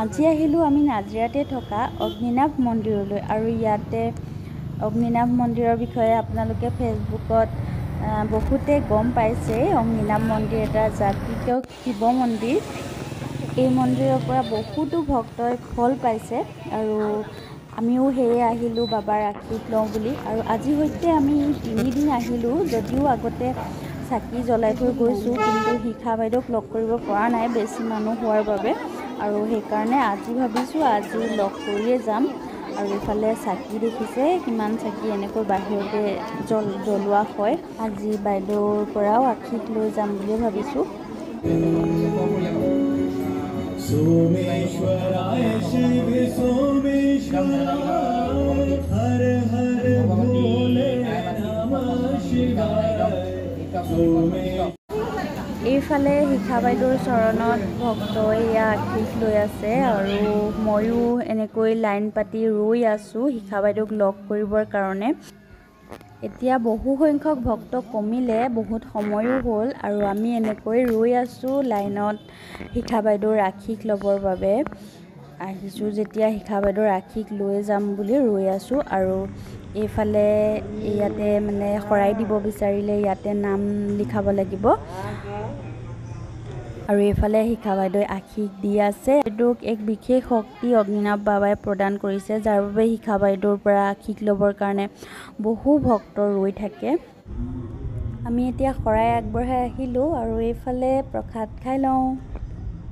আজি আহিলোঁ আমি নাজিৰাতে থকা অগ্নিনাভ মন্দিৰলৈ আৰু ইয়াতে অগ্নিনাভ মন্দিৰৰ বিষয়ে আপোনালোকে ফেচবুকত বহুতে গম পাইছে। অগ্নিনাভ মন্দিৰ এটা জাগৃত শিৱ মন্দিৰ। এই মন্দিৰৰ পৰা বহুতো ভক্তই ফল পাইছে আৰু আমিও সেয়ে আহিলোঁ বাবাৰ আশীষ লওঁ বুলি। আৰু আজি সৈতে আমি তিনিদিন আহিলোঁ যদিও আগতে চাকি জ্বলাই থৈ গৈছোঁ কিন্তু শিখা বাইদেউক লগ কৰিব পৰা নাই বেছি মানুহ হোৱাৰ বাবে। আৰু সেইকাৰণে আজি ভাবিছোঁ আজি লগ কৰিয়ে যাম আৰু ইফালে চাকি দেখিছে কিমান চাকি এনেকৈ বাহিৰতে জ্বল জ্বলোৱা হয় আজি বাইদেউৰ পৰাও আশীষ লৈ যাম বুলি ভাবিছোঁ सोमेश्वराय शिव सोमेश्वराय हर हर भोले नमः शिवाय सोमेश्वर এইফালে শিখা বাইদেউৰ চৰণত ভক্তই এয়া আশীষ লৈ আছে আৰু ময়ো এনেকৈ লাইন পাতি ৰৈ আছোঁ শিখা বাইদেউক লগ কৰিবৰ কাৰণে। এতিয়া বহু সংখ্যক ভক্ত কমিলে বহুত সময়ো হ'ল আৰু আমি এনেকৈ ৰৈ আছোঁ লাইনত শিখা বাইদেউৰ আশীষ ল'বৰ বাবে। আহিছোঁ যেতিয়া শিখা বাইদেউৰ আশীষ লৈ যাম বুলি ৰৈ আছোঁ আৰু এইফালে ইয়াতে মানে শৰাই দিব বিচাৰিলে ইয়াতে নাম লিখাব লাগিব। আৰু এইফালে শিখা বাইদেৱে আশীষ দি আছে। বাইদেউক এক বিশেষ শক্তি অগ্নিনাভ বাবাই প্ৰদান কৰিছে যাৰ বাবে শিখা বাইদেউৰ পৰা আশীষ ল'বৰ কাৰণে বহু ভক্ত ৰৈ থাকে। আমি এতিয়া শৰাই আগবঢ়াই আহিলোঁ আৰু এইফালে প্ৰসাদ খাই লওঁ।